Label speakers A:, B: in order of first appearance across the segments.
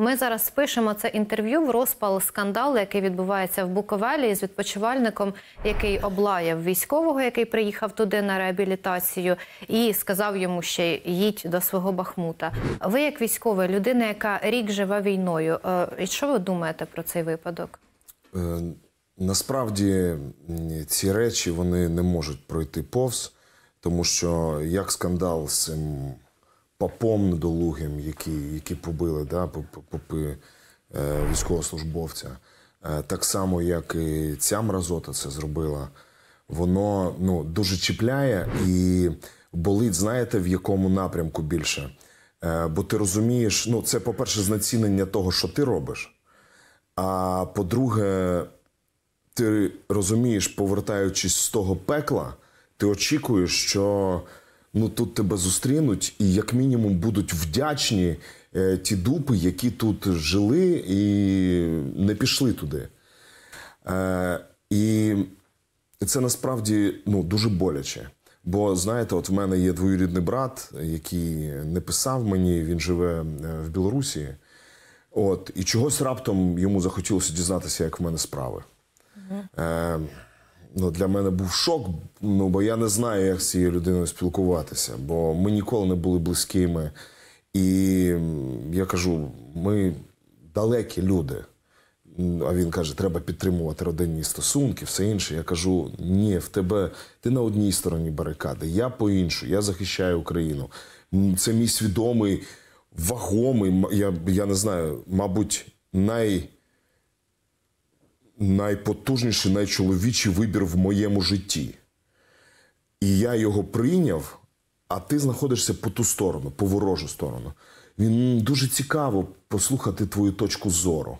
A: Ми зараз пишемо це інтерв'ю в розпал скандалу, який відбувається в Буковелі з відпочивальником, який облаяв військового, який приїхав туди на реабілітацію, і сказав йому ще їдь до свого Бахмута. Ви, як військова людина, яка рік живе війною, е, і що ви думаєте про цей випадок?
B: Е, Насправді ці речі вони не можуть пройти повз, тому що як скандал з цим попом недолугим, які, які побили да, попи е, військовослужбовця, е, так само, як і ця мразота це зробила, воно ну, дуже чіпляє і болить, знаєте, в якому напрямку більше. Е, бо ти розумієш, ну це, по-перше, знецінення того, що ти робиш. А по-друге, ти розумієш, повертаючись з того пекла, ти очікуєш, що ну, тут тебе зустрінуть і, як мінімум, будуть вдячні е, ті дупи, які тут жили і не пішли туди. Е, і це насправді ну, дуже боляче. Бо знаєте, от в мене є двоюрідний брат, який не писав мені, він живе е, в Білорусі. От, і чогось раптом йому захотілося дізнатися, як в мене справи. Е, ну, для мене був шок, ну, бо я не знаю, як з цією людиною спілкуватися, бо ми ніколи не були близькими. І я кажу, ми далекі люди. А він каже, треба підтримувати родинні стосунки, все інше. Я кажу: ні, в тебе ти на одній стороні барикади, я по іншу, я захищаю Україну. Це мій свідомий, вагомий, я, я не знаю, мабуть, най, найпотужніший, найчоловічий вибір в моєму житті. І я його прийняв, а ти знаходишся по ту сторону, по ворожу сторону. Він дуже цікаво послухати твою точку зору.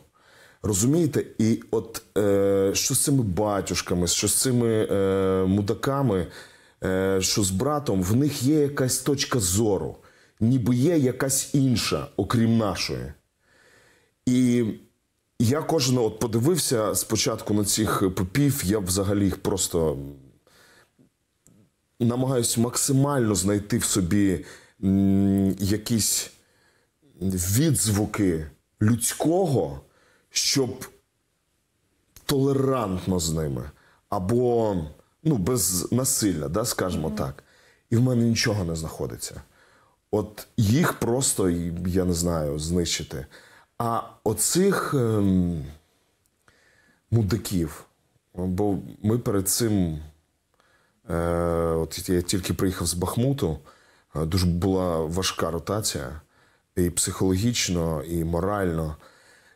B: Розумієте? І от е, що з цими батюшками, що з цими е, мудаками, е, що з братом, в них є якась точка зору, ніби є якась інша, окрім нашої. І я кожен от подивився спочатку на цих попів, я взагалі їх просто намагаюся максимально знайти в собі якісь відзвуки людського, щоб толерантно з ними, або ну, без насилля, да, скажімо так. І в мене нічого не знаходиться. От їх просто, я не знаю, знищити. А оцих ем, мудаків, бо ми перед цим Е, от я тільки приїхав з Бахмуту, е, дуже була важка ротація і психологічно, і морально.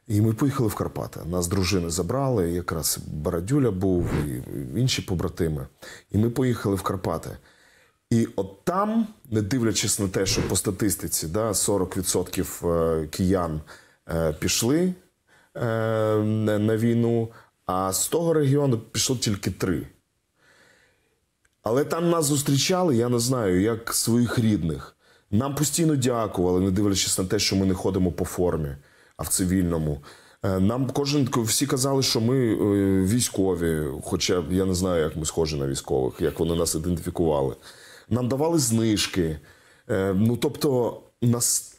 B: І ми поїхали в Карпати. Нас дружини забрали, якраз Барадюля був, і інші побратими. І ми поїхали в Карпати. І от там, не дивлячись на те, що по статистиці да, 40% е, киян пішли е, на війну, а з того регіону пішло тільки три. Але там нас зустрічали, я не знаю, як своїх рідних. Нам постійно дякували, не дивлячись на те, що ми не ходимо по формі, а в цивільному. Е, Нам кожен всі казали, що ми е, військові, хоча я не знаю, як ми схожі на військових, як вони нас ідентифікували. Нам давали знижки. Е, Ну тобто, нас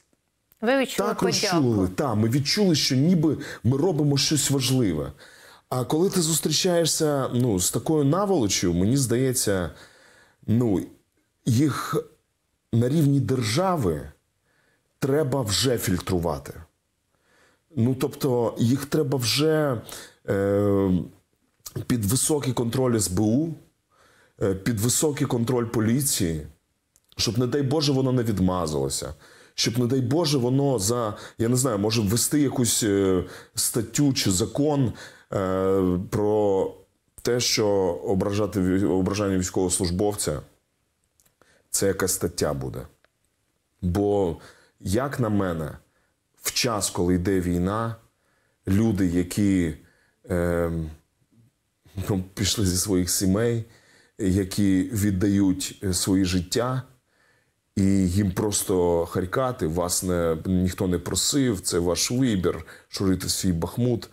A: Ви відчули
B: так
A: подяку.
B: Так, ми відчули, що ніби ми робимо щось важливе. А коли ти зустрічаєшся ну, з такою наволочю, мені здається, ну, їх на рівні держави треба вже фільтрувати. Ну, тобто, їх треба вже е, під високий контроль СБУ, е, під високий контроль поліції, щоб, не дай Боже, воно не відмазалося. Щоб, не дай Боже, воно за, я не знаю, може ввести якусь е, статтю чи закон е, про те, що ображати ображання військовослужбовця це якась стаття буде. Бо, як на мене, в час, коли йде війна, люди, які е, ну, пішли зі своїх сімей, які віддають е, свої життя, і їм просто харкати, вас не, ніхто не просив, це ваш вибір, шурити свій бахмут.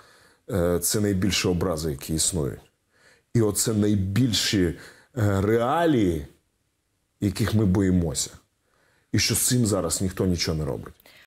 B: Е, Це найбільші образи, які існують. І оце найбільші е, реалії, яких ми боїмося. І що з цим зараз ніхто нічого не робить.